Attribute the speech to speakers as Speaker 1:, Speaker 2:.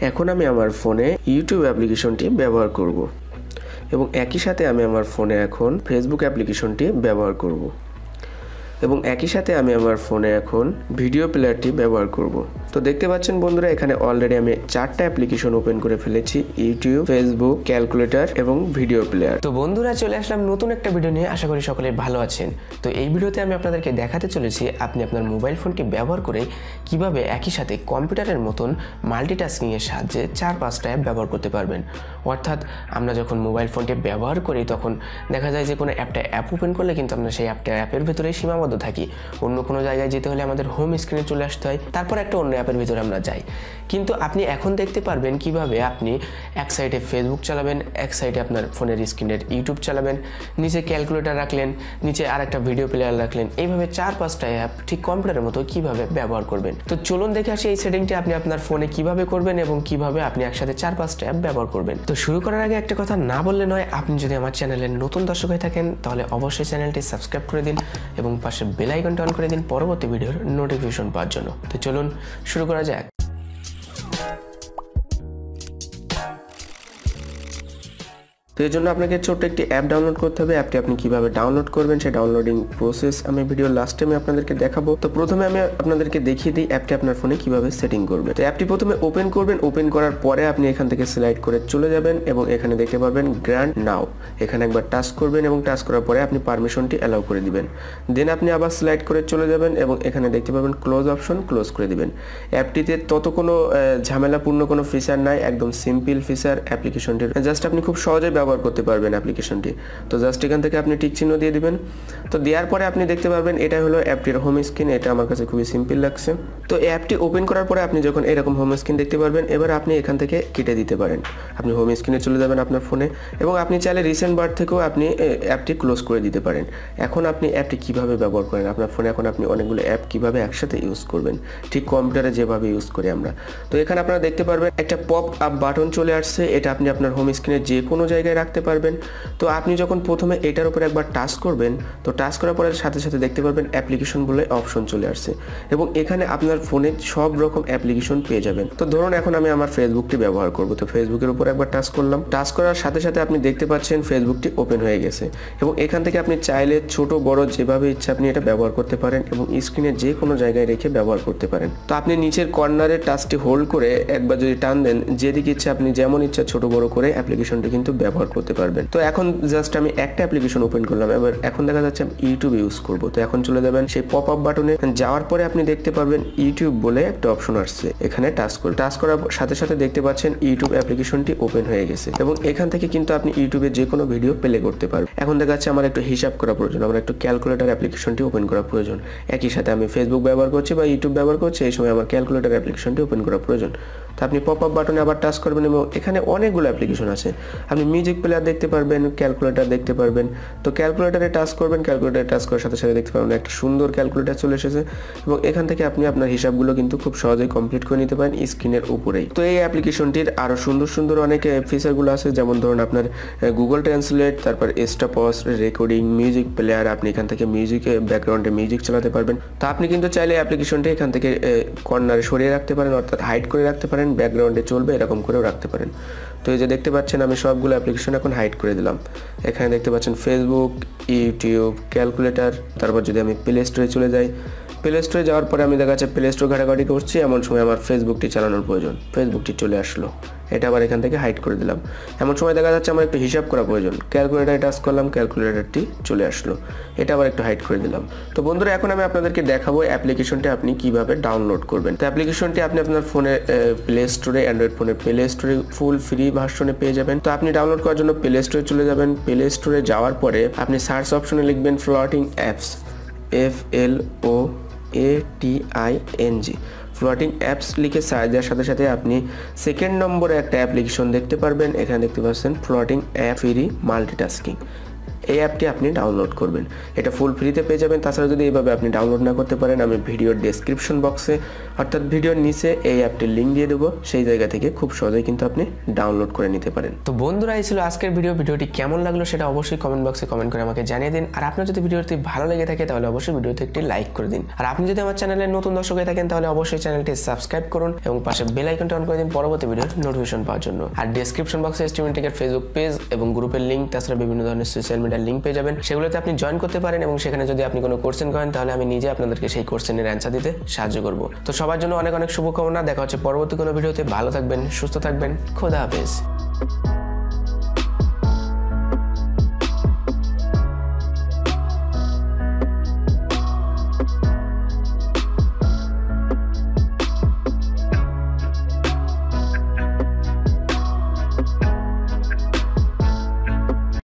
Speaker 1: এখন আমি আমার ফোনে ইউটিউব অ্যাপ্লিকেশনটি ব্যবহার করব এবং একই সাথে আমি আমার ফোনে এখন ফেসবুক অ্যাপ্লিকেশনটি ব্যবহার করব এবং একই সাথে আমি আমার ফোনে এখন ভিডিও প্লেয়ারটি ব্যবহার করব। তো দেখতে পাচ্ছেন বন্ধুরা, এখানে অলরেডি আমি চারটা অ্যাপ্লিকেশন ওপেন করে ফেলেছি ইউটিউব ফেসবুক ক্যালকুলেটর এবং ভিডিও প্লেয়ার তো বন্ধুরা, চলে আসলাম নতুন একটা ভিডিও নিয়ে। আশা করি সকলে ভালো আছেন। তো এই ভিডিওতে আমি আপনাদেরকে দেখাতে চলেছি, আপনি আপনার মোবাইল ফোনটি ব্যবহার করে কীভাবে একই সাথে কম্পিউটারের মতন মাল্টিটাস্কিংয়ের সাহায্যে চার পাঁচটা অ্যাপ ব্যবহার করতে পারবেন। অর্থাৎ আমরা যখন মোবাইল ফোনটি ব্যবহার করি, তখন দেখা যায় যে কোনো অ্যাপটা অ্যাপ ওপেন করলে কিন্তু আমরা সেই অ্যাপটা অ্যাপের ভেতরেই সীমাবদ্ধ থাকি। অন্য কোনো জায়গায় যেতে হলে আমাদের হোম স্ক্রিনে চলে আসতে হয়। তারপর একটা অন্য অ্যাপের ভিতরে আমরা যাই। কিন্তু আপনি এখন দেখতে পারবেন কীভাবে আপনি এক সাইডে ফেসবুক চালাবেন, এক সাইডে আপনার ফোনের স্ক্রিনের ইউটিউব চালাবেন, নিচে ক্যালকুলেটর রাখলেন, নিচে আর একটা ভিডিও প্লেয়ার রাখলেন। এইভাবে চার পাঁচটা অ্যাপ ঠিক কম্পিউটারের মতো কীভাবে ব্যবহার করবেন? তো চলুন দেখে আসি এই সেটিংটি আপনি আপনার ফোনে কীভাবে করবেন এবং কীভাবে আপনি একসাথে চার পাঁচটা অ্যাপ ব্যবহার করবেন। তো শুরু করার আগে একটা কথা না বললে নয়, আপনি যদি আমার চ্যানেলের নতুন দর্শক হয়ে থাকেন, তাহলে অবশ্যই চ্যানেলটি সাবস্ক্রাইব করে দিন এবং পাশে বেল আইকনটা অন করে দিন পরবর্তী ভিডিওর নোটিফিকেশন পাওয়ার জন্য। তো চলুন শুরু করা যাক। তো এই জন্য আপনাকে ছোট্ট একটি অ্যাপ ডাউনলোড করতে হবে। অ্যাপটি আপনি কীভাবে ডাউনলোড করবেন সেই ডাউনলোডিং প্রসেস আমি ভিডিও লাস্টে আমি আপনাদেরকে দেখাবো। তো প্রথমে আমি আপনাদেরকে দেখিয়ে দিই অ্যাপটি আপনার ফোনে কীভাবে সেটিং করবে। তো অ্যাপটি প্রথমে ওপেন করবেন। ওপেন করার পরে আপনি এখান থেকে সিলেক্ট করে চলে যাবেন এবং এখানে দেখতে পারবেন গ্র্যান্ড নাও এখানে একবার টাচ করবেন এবং টাচ করার পরে আপনি পারমিশনটি অ্যালাউ করে দিবেন। দেন আপনি আবার সিলেক্ট করে চলে যাবেন এবং এখানে দেখতে পাবেন ক্লোজ অপশন ক্লোজ করে দিবেন। অ্যাপটিতে তত কোনো ঝামেলাপূর্ণ কোনো ফিচার নাই, একদম সিম্পল ফিচার অ্যাপ্লিকেশনটি জাস্ট আপনি খুব সহজে ব্যবহার করতে পারবেন অ্যাপ্লিকেশনটি তো জাস্ট এখান থেকে আপনি টিক চিহ্ন দিয়ে দিবেন। তো দেওয়ার পরে আপনি দেখতে পারবেন এটা হলো অ্যাপটির হোম স্ক্রিন এটা আমার কাছে খুবই সিম্পল লাগছে। তো অ্যাপটি ওপেন করার পরে আপনি যখন এরকম হোম স্ক্রিন দেখতে পারবেন, এবার আপনি এখান থেকে কেটে দিতে পারেন। আপনি হোম স্ক্রিনে চলে যাবেন আপনার ফোনে এবং আপনি চাইলে রিসেন্ট বার থেকেও আপনি অ্যাপটি ক্লোজ করে দিতে পারেন। এখন আপনি অ্যাপটি কীভাবে ব্যবহার করেন? আপনার ফোনে এখন আপনি অনেকগুলো অ্যাপ কীভাবে একসাথে ইউজ করবেন? ঠিক কম্পিউটারে যেভাবে ইউজ করি আমরা। তো এখানে আপনারা দেখতে পারবেন একটা পপ আপ বাটন চলে আসছে। এটা আপনি আপনার হোম স্ক্রিনে যে কোনো জায়গায় রাখতে পারবেন। তো আপনি যখন প্রথমে এটার উপর একবার টাচ করবেন, তো টাচ করার পরে সাথে সাথে দেখতে পারবেন অ্যাপ্লিকেশন বলে অপশন চলে আসছে। এবং এখানে আপনার ফোনে সব রকম অ্যাপ্লিকেশন পেয়ে যাবেন। তো ধরুন এখন আমি আমার ফেসবুকটি ব্যবহার করব। তো ফেসবুকের উপর একবার টাচ করলাম। টাচ করার সাথে সাথে আপনি দেখতে পাচ্ছেন ফেসবুকটি ওপেন হয়ে গেছে। এবং এখান থেকে আপনি চাইলে ছোট, বড় যেভাবে ইচ্ছা আপনি এটা ব্যবহার করতে পারেন এবং স্ক্রিনে যে কোনো জায়গায় রেখে ব্যবহার করতে পারেন। তো আপনি নিচের কর্নারের টাচটি হোল্ড করে একবার যদি টান দেন, যেদিকে ইচ্ছা আপনি যেমন ইচ্ছা ছোট, বড় করে অ্যাপ্লিকেশনটি কিন্তু ব্যবহার করতে পারবেন। তো এখন জাস্ট আমি একটা অ্যাপ্লিকেশন ওপেন করলাম, এবার এখন দেখা যাচ্ছে আমি ইউটিউব ইউজ করব। তো এখন চলে যাবেন সেই পপ আপ বাটনে যাওয়ার পরে আপনি দেখতে পারবেন ইউটিউব বলে একটা অপশন আসছে। এখানে টাচ করে টাচ করার সাথে সাথে দেখতে পাচ্ছেন ইউটিউব অ্যাপ্লিকেশনটি ওপেন হয়ে গেছে। এবং এখান থেকে কিন্তু আপনি ইউটিউবে যে কোনো ভিডিও প্লে করতে পারবেন। এখন দেখা যাচ্ছে আমার একটু হিসাব করা প্রয়োজন, আমার একটু ক্যালকুলেটার অ্যাপ্লিকেশনটি ওপেন করা প্রয়োজন। একই সাথে আমি ফেসবুক ব্যবহার করছি বা ইউটিউব ব্যবহার করছি, এই সময় আমার ক্যালকুলেটার অ্যাপ্লিকেশনটি ওপেন করা প্রয়োজন। তো আপনি পপ আপ বাটনে আবার টাচ করবেন এবং এখানে অনেকগুলো অ্যাপ্লিকেশন আছে। আপনি মিউজিক প্লেয়ার দেখতে পারবেন ক্যালকুলেটার দেখতে পারবেন। তো ক্যালকুলেটারে টাচ করবেন ক্যালকুলেটারে টাচ করার সাথে সাথে দেখতে পারবেন একটা সুন্দর ক্যালকুলেটার চলে এসেছে এবং এখান থেকে আপনি আপনার হিসাবগুলো কিন্তু খুব সহজেই কমপ্লিট করে নিতে পারেন স্ক্রিনের উপরেই। তো এই অ্যাপ্লিকেশনটির আরও সুন্দর সুন্দর অনেক ফিচারগুলো আছে। যেমন ধরুন আপনার গুগল ট্রান্সলেট তারপর এস্টাপস রেকর্ডিং মিউজিক প্লেয়ার আপনি এখান থেকে মিউজিক ব্যাকগ্রাউন্ডে মিউজিক চালাতে পারবেন। তো আপনি কিন্তু চাইলে অ্যাপ্লিকেশনটি এখান থেকে কর্নারে সরিয়ে রাখতে পারেন, অর্থাৎ হাইড করে রাখতে পারেন। ব্যাকগ্রাউন্ডে চলবে, এরকম করেও রাখতে পারেন। তো এই যে দেখতে পাচ্ছেন, আমি সবগুলো অ্যাপ্লিকেশন এখন হাইড করে দিলাম। এখানে দেখতে পাচ্ছেন ফেসবুক ইউটিউব ক্যালকুলেটার তারপর যদি আমি প্লে স্টোরে চলে যাই প্লে স্টোরে যাওয়ার পরে আমি দেখা যাচ্ছে প্লে স্টোর ঘাটাঘাটি করছি, এমন সময় আমার ফেসবুকটি চালানোর প্রয়োজন। ফেসবুকটি চলে আসলো। এটা আবার এখান থেকে হাইড করে দিলাম। এমন সময় দেখা যাচ্ছে আমার একটু হিসাব করা প্রয়োজন। ক্যালকুলেটারে টাচ করলাম ক্যালকুলেটারটি চলে আসলো। এটা আবার একটু হাইড করে দিলাম। তো বন্ধুরা, এখন আমি আপনাদেরকে দেখাবো অ্যাপ্লিকেশনটি আপনি কীভাবে ডাউনলোড করবেন। তো অ্যাপ্লিকেশনটি আপনি আপনার ফোনে প্লে স্টোরে অ্যান্ড্রয়েড ফোনে প্লে স্টোরে ফুল ফ্রি ভার্সনে পেয়ে যাবেন। তো আপনি ডাউনলোড করার জন্য প্লে স্টোরে চলে যাবেন। প্লে স্টোরে যাওয়ার পরে আপনি সার্চ অপশনে লিখবেন floating apps F L O A T I N G floating apps লিখে সার্চ দেওয়ার সাথে সাথে আপনি সেকেন্ড নম্বরে একটা অ্যাপ্লিকেশন দেখতে পারবেন। এখানে দেখতে পাচ্ছেন ফ্লোটিং অ্যাপ ফ্রি মাল্টিটাস্কিং এই অ্যাপটি আপনি ডাউনলোড করবেন। এটা ফুল ফ্রিতে পেয়ে যাবেন। তাছাড়া যদি এইভাবে আপনি ডাউনলোড না করতে পারেন, আমি ভিডিওর ডেসক্রিপশন বক্সে অর্থাৎ ভিডিওর নিচে এই অ্যাপটির লিঙ্ক দিয়ে দেবো। সেই জায়গা থেকে খুব সহজেই কিন্তু আপনি ডাউনলোড করে নিতে পারেন। তো বন্ধুরা, এই ছিল আজকের ভিডিও। ভিডিওটি কেমন লাগল সেটা অবশ্যই কমেন্ট বক্সে কমেন্ট করে আমাকে জানিয়ে দিন। আর আপনার যদি ভিডিওটি ভালো লেগে থাকে, তাহলে অবশ্যই ভিডিওতে একটি লাইক করে দিন। আর আপনি যদি আমার চ্যানেলের নতুন দর্শক হয়ে থাকেন, তাহলে অবশ্যই চ্যানেলটি সাবস্ক্রাইব করুন এবং পাশে বেল আইকনটা অন করে দিন পরবর্তী ভিডিওর নোটিফিকেশন পাওয়ার জন্য। আর ডেসক্রিপশন বক্সে এস্টিমেটিকের ফেসবুক পেজ এবং গ্রুপের লিঙ্ক তাছাড়া বিভিন্ন ধরনের সোশ্যাল মিডিয়ার লিঙ্ক পেয়ে যাবেন। সেগুলোতে আপনি জয়েন করতে পারেন এবং সেখানে যদি আপনি কোনো কোশ্চেন করেন, তাহলে আমি নিজে আপনাদেরকে সেই কোশ্চেনের অ্যান্সার দিতে সাহায্য করব। তো সবার জন্য অনেক অনেক শুভকামনা। দেখা হচ্ছে পরবর্তী কোনো ভিডিওতে ভালো থাকবেন, সুস্থ থাকবেন। খোদা হাফেজ।